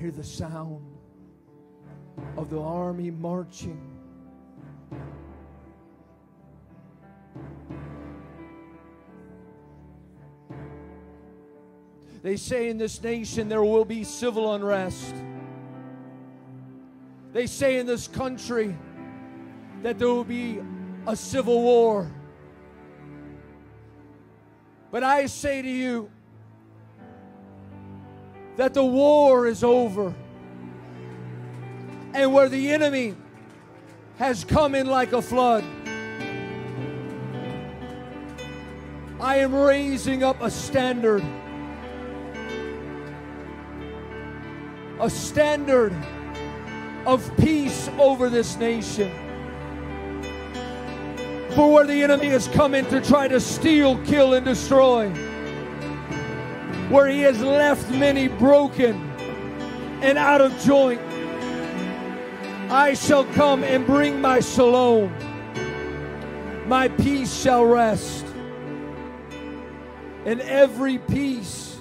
Hear the sound of the army marching. They say in this nation there will be civil unrest. They say in this country that there will be a civil war. But I say to you that the war is over. And where the enemy has come in like a flood, I am raising up a standard. A standard of peace over this nation. For where the enemy has come in to try to steal, kill, and destroy, where he has left many broken and out of joint, I shall come and bring my shalom. My peace shall rest. And every piece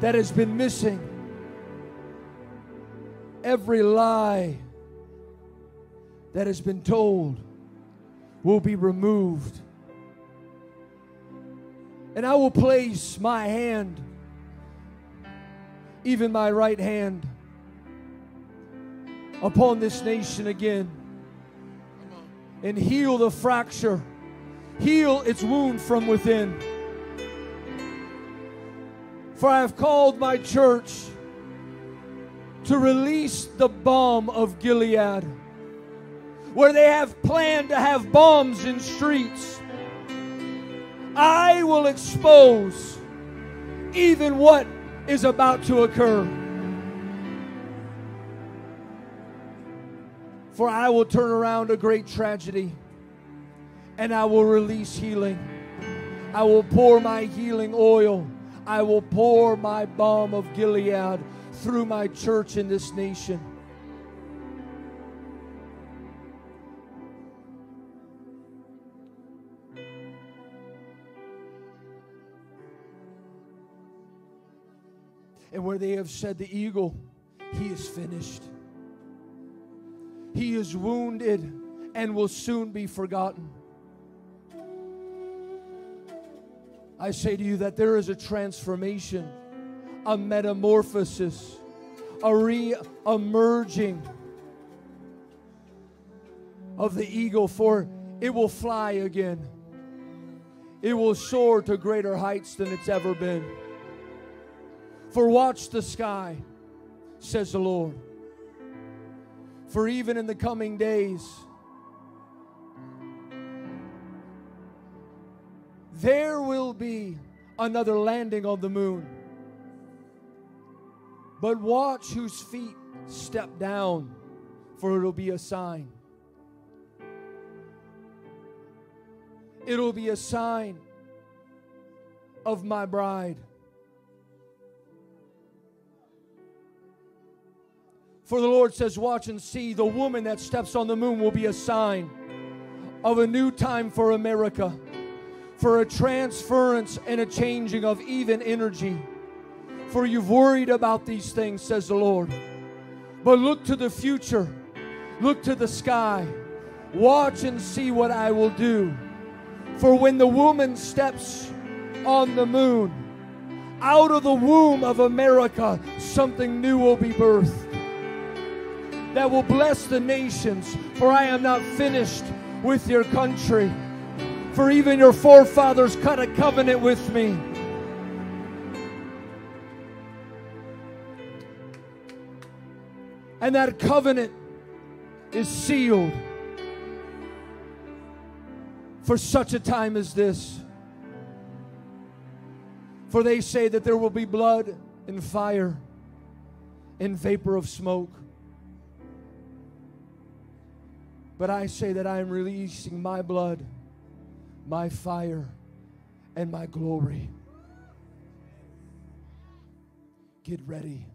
that has been missing every lie that has been told will be removed. And I will place my hand, even my right hand, upon this nation again and heal the fracture, heal its wound from within. For I have called my church to release the balm of Gilead, where they have planned to have bombs in streets. I will expose even what is about to occur. For I will turn around a great tragedy and I will release healing. I will pour my healing oil. I will pour my balm of Gilead through my church in this nation. And where they have said the eagle, he is finished. He is wounded and will soon be forgotten. I say to you that there is a transformation a metamorphosis, a re emerging of the eagle, for it will fly again. It will soar to greater heights than it's ever been. For watch the sky, says the Lord. For even in the coming days, there will be another landing on the moon. But watch whose feet step down, for it'll be a sign. It'll be a sign of my bride. For the Lord says, Watch and see, the woman that steps on the moon will be a sign of a new time for America, for a transference and a changing of even energy. For you've worried about these things, says the Lord. But look to the future, look to the sky, watch and see what I will do. For when the woman steps on the moon, out of the womb of America, something new will be birthed that will bless the nations. For I am not finished with your country. For even your forefathers cut a covenant with me. And that covenant is sealed for such a time as this. For they say that there will be blood and fire and vapor of smoke. But I say that I am releasing my blood, my fire, and my glory. Get ready.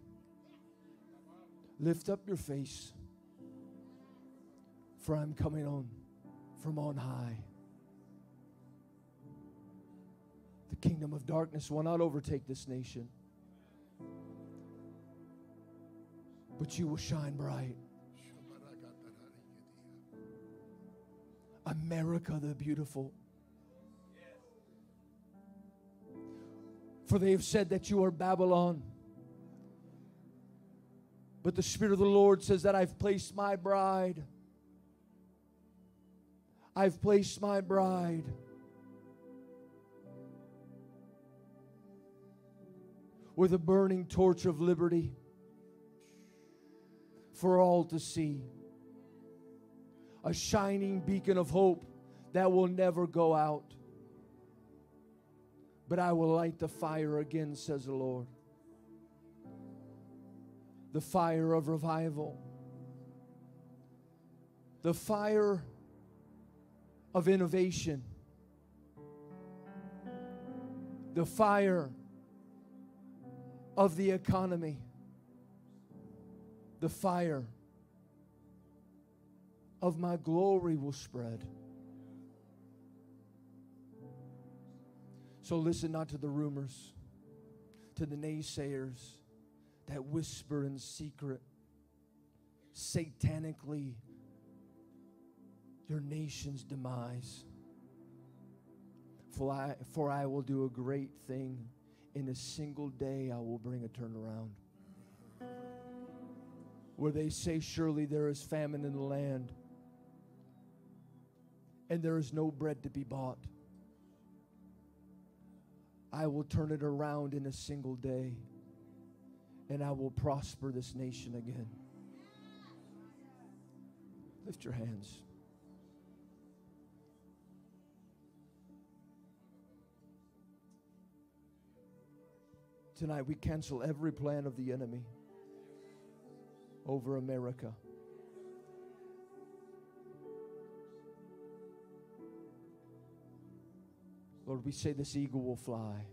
Lift up your face, for I'm coming on from on high. The kingdom of darkness will not overtake this nation. but you will shine bright. America the beautiful. For they have said that you are Babylon. But the Spirit of the Lord says that I've placed my bride. I've placed my bride. With a burning torch of liberty for all to see. A shining beacon of hope that will never go out. But I will light the fire again, says the Lord. The fire of revival. The fire of innovation. The fire of the economy the fire of my glory will spread. So listen not to the rumors, to the naysayers that whisper in secret, satanically, your nation's demise. For I, for I will do a great thing. In a single day, I will bring a turnaround where they say, Surely there is famine in the land, and there is no bread to be bought. I will turn it around in a single day, and I will prosper this nation again. Lift your hands. Tonight, we cancel every plan of the enemy over America. Lord, we say this eagle will fly.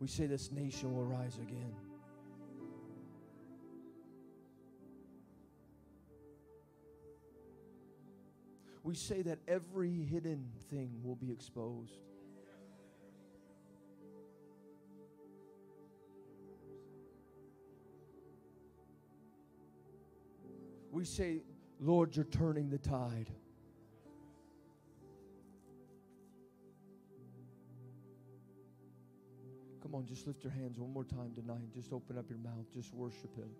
We say this nation will rise again. We say that every hidden thing will be exposed. We say, Lord, you're turning the tide. Come on, just lift your hands one more time tonight. Just open up your mouth. Just worship Him.